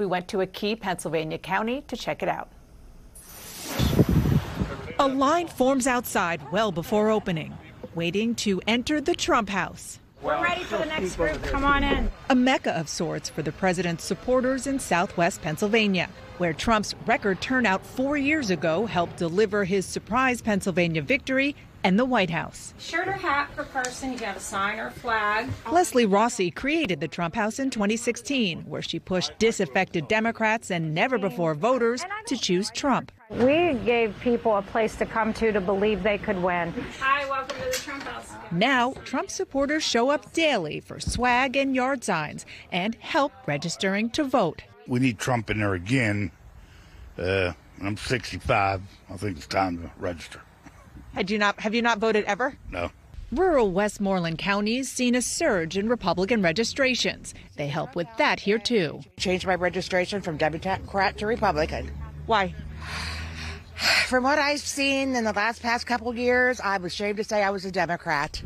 We went to a key Pennsylvania county to check it out. A line forms outside well before opening, waiting to enter the Trump house. We're ready for the next group. Come on in. A mecca of sorts for the president's supporters in southwest Pennsylvania, where Trump's record turnout four years ago helped deliver his surprise Pennsylvania victory and the White House. Shirt or hat per person. You got a sign or a flag. Leslie Rossi created the Trump House in 2016, where she pushed disaffected Democrats and never before voters to choose Trump. We gave people a place to come to to believe they could win. Hi, welcome to the Trump House. Now, Trump supporters show up daily for swag and yard signs and help registering to vote. We need Trump in there again. Uh, I'm 65. I think it's time to register. Had you not have you not voted ever? No. Rural Westmoreland counties seen a surge in Republican registrations. They help with that here too. Changed my registration from Democrat to Republican. Why? From what I've seen in the last past couple years, I'm ashamed to say I was a Democrat.